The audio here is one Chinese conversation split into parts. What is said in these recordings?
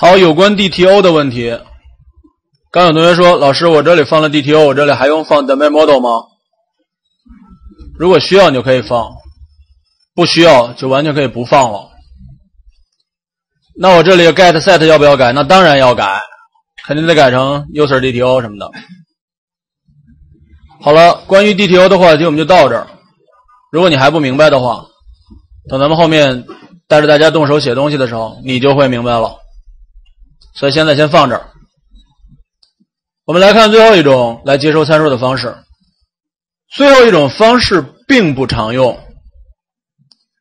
好，有关 DTO 的问题，刚有同学说，老师，我这里放了 DTO，我这里还用放 d e m a n model 吗？如果需要，你就可以放；不需要，就完全可以不放了。那我这里 get set 要不要改？那当然要改，肯定得改成 user DTO 什么的。好了，关于 DTO 的话题我们就到这儿。如果你还不明白的话，等咱们后面带着大家动手写东西的时候，你就会明白了。所以现在先放这儿。我们来看最后一种来接收参数的方式。最后一种方式并不常用。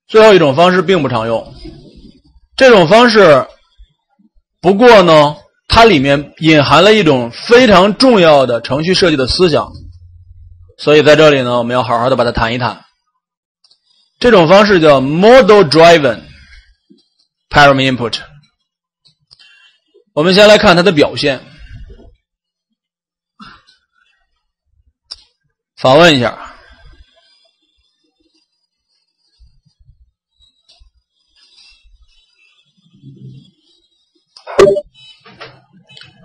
最后一种方式并不常用。这种方式，不过呢，它里面隐含了一种非常重要的程序设计的思想。所以在这里呢，我们要好好的把它谈一谈。这种方式叫 model driven param input。我们先来看它的表现，访问一下。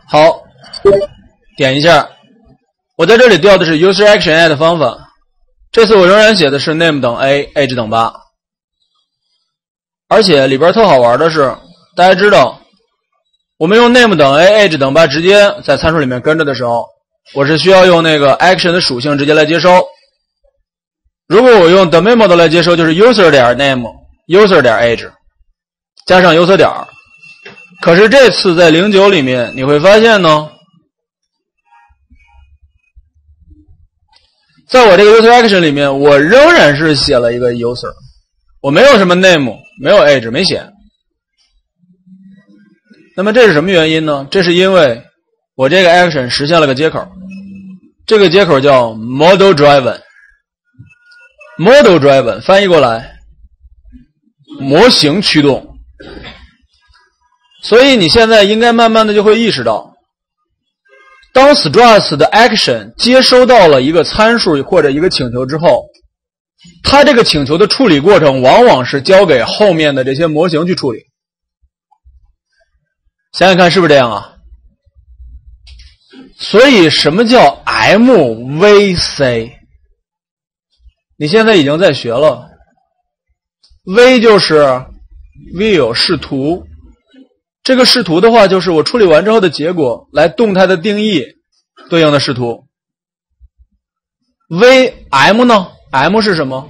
好，点一下。我在这里调的是 user action add 方法。这次我仍然写的是 name 等 a，age 等八。而且里边特好玩的是，大家知道。我们用 name 等 a，age 等八直接在参数里面跟着的时候，我是需要用那个 action 的属性直接来接收。如果我用 domain mode 来接收，就是 user 点 name，user 点 age，加上 user 点。可是这次在零九里面你会发现呢，在我这个 user action 里面，我仍然是写了一个 user，我没有什么 name，没有 age，没写。那么这是什么原因呢？这是因为我这个 action 实现了个接口，这个接口叫 model driven。model driven 翻译过来，模型驱动。所以你现在应该慢慢的就会意识到，当 Struts 的 action 接收到了一个参数或者一个请求之后，它这个请求的处理过程往往是交给后面的这些模型去处理。想想看，是不是这样啊？所以，什么叫 MVC？你现在已经在学了。V 就是 view 视图，这个视图的话，就是我处理完之后的结果，来动态的定义对应的视图。VM 呢？M 是什么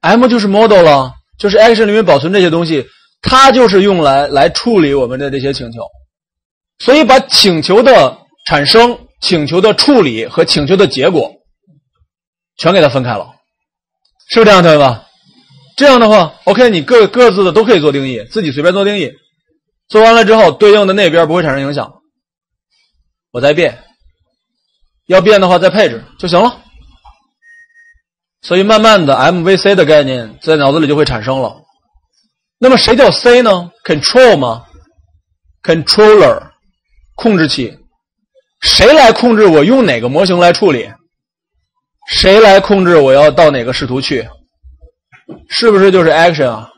？M 就是 model 了，就是 action 里面保存这些东西。它就是用来来处理我们的这些请求，所以把请求的产生、请求的处理和请求的结果全给它分开了，是不是这样，同学们？这样的话，OK，你各各自的都可以做定义，自己随便做定义，做完了之后，对应的那边不会产生影响。我再变，要变的话再配置就行了。所以慢慢的，MVC 的概念在脑子里就会产生了。那么谁叫 C 呢？Control 吗？Controller，控制器。谁来控制我用哪个模型来处理？谁来控制我要到哪个视图去？是不是就是 Action 啊？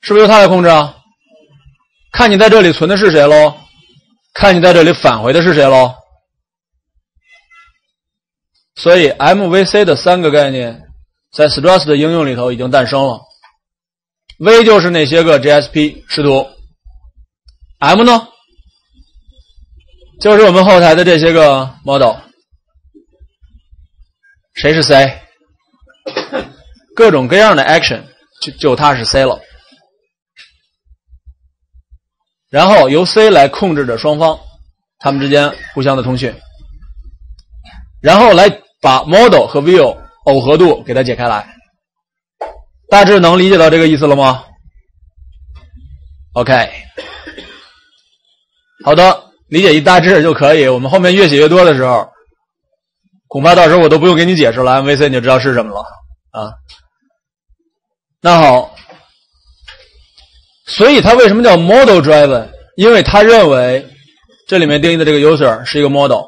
是不是由他来控制啊？看你在这里存的是谁喽？看你在这里返回的是谁喽？所以 MVC 的三个概念在 Struts 的应用里头已经诞生了。V 就是那些个 GSP 视图，M 呢，就是我们后台的这些个 model。谁是 C？各种各样的 action 就就它是 C 了。然后由 C 来控制着双方，他们之间互相的通讯，然后来把 model 和 view 耦合度给它解开来。大致能理解到这个意思了吗？OK，好的，理解一大致就可以。我们后面越写越多的时候，恐怕到时候我都不用给你解释了，MVC 你就知道是什么了啊。那好，所以它为什么叫 model driven？因为他认为这里面定义的这个 user 是一个 model。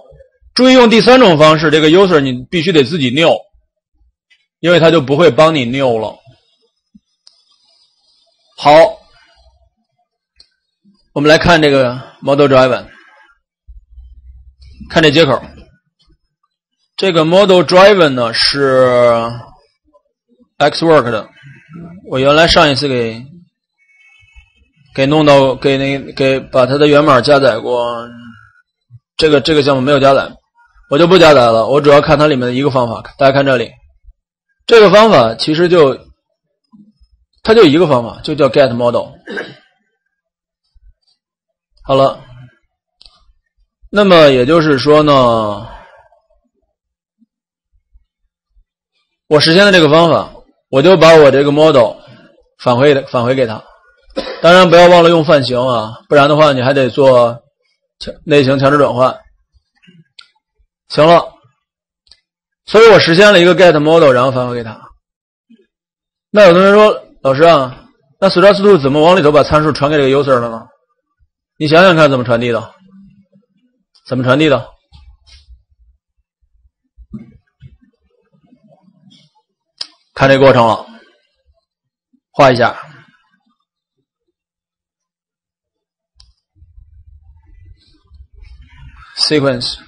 注意用第三种方式，这个 user 你必须得自己 new，因为他就不会帮你 new 了。好，我们来看这个 model driver，看这接口。这个 model driver 呢是 Xwork 的，我原来上一次给给弄到给那给把它的源码加载过，这个这个项目没有加载，我就不加载了。我主要看它里面的一个方法，大家看这里，这个方法其实就它就一个方法，就叫 get model。好了，那么也就是说呢。我实现了这个方法，我就把我这个 model 返回返回给他。当然不要忘了用泛型啊，不然的话你还得做强类型强制转换。行了，所以我实现了一个 get model，然后返回给他。那有同学说，老师啊，那 stress to 怎么往里头把参数传给这个 user 了呢？你想想看，怎么传递的？怎么传递的？看这过程了，画一下，sequence，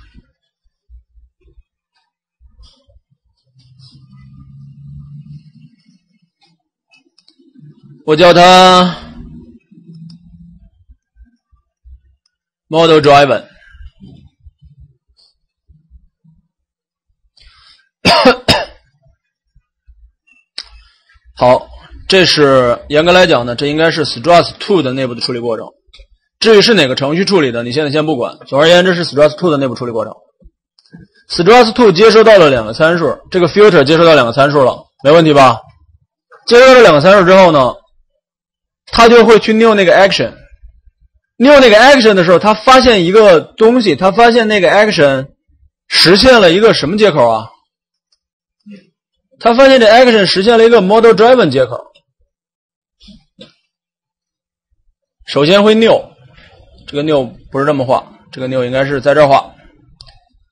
我叫它 model driver。好，这是严格来讲呢，这应该是 Struts2 的内部的处理过程。至于是哪个程序处理的，你现在先不管。总而言之，是 Struts2 的内部处理过程。Struts2 接收到了两个参数，这个 filter 接收到两个参数了，没问题吧？接收了两个参数之后呢，他就会去 new 那个 action。new 那个 action 的时候，他发现一个东西，他发现那个 action 实现了一个什么接口啊？他发现这 action 实现了一个 model driven 接口。首先会 new，这个 new 不是这么画，这个 new 应该是在这画。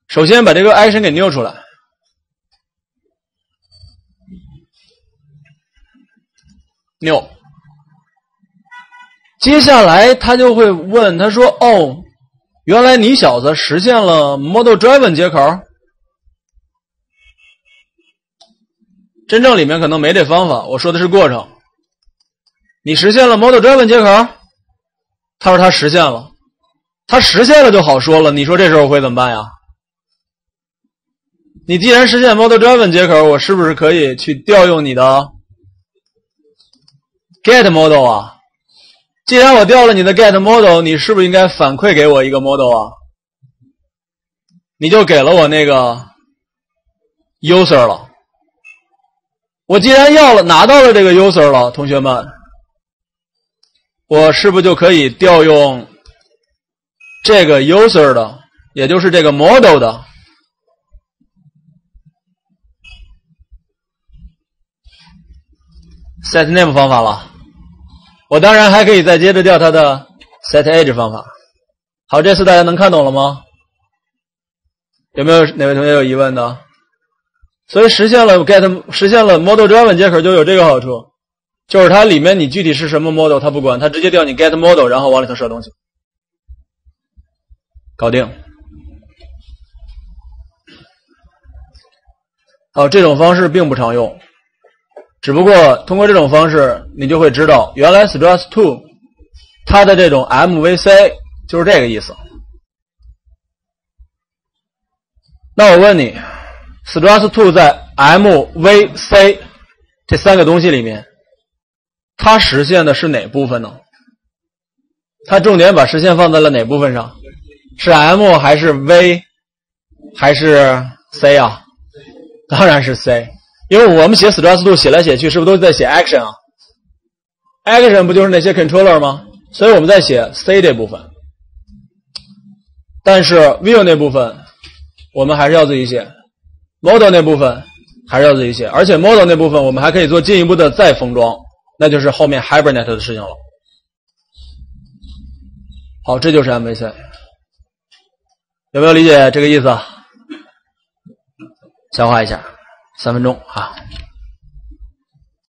首先把这个 action 给 new 出来，new。接下来他就会问，他说：“哦，原来你小子实现了 model driven 接口。”真正里面可能没这方法，我说的是过程。你实现了 model driven 接口，他说他实现了，他实现了就好说了。你说这时候会怎么办呀？你既然实现 model driven 接口，我是不是可以去调用你的 get model 啊？既然我调了你的 get model，你是不是应该反馈给我一个 model 啊？你就给了我那个 user 了。我既然要了拿到了这个 user 了，同学们，我是不是就可以调用这个 user 的，也就是这个 model 的 set name 方法了？我当然还可以再接着调它的 set age 方法。好，这次大家能看懂了吗？有没有哪位同学有疑问的？所以实现了 get 实现了 model driven 接口就有这个好处，就是它里面你具体是什么 model 它不管，它直接调你 get model，然后往里头设东西，搞定。好，这种方式并不常用，只不过通过这种方式，你就会知道原来 Struts2 它的这种 MVC 就是这个意思。那我问你。Struts2 在 MVC 这三个东西里面，它实现的是哪部分呢？它重点把实现放在了哪部分上？是 M 还是 V 还是 C 啊？当然是 C，因为我们写 Struts2 写来写去，是不是都在写 action 啊？action 不就是那些 controller 吗？所以我们在写 C 这部分，但是 view 那部分我们还是要自己写。model 那部分还是要自己写，而且 model 那部分我们还可以做进一步的再封装，那就是后面 Hibernate 的事情了。好，这就是 MVC，有没有理解这个意思？消化一下，三分钟啊。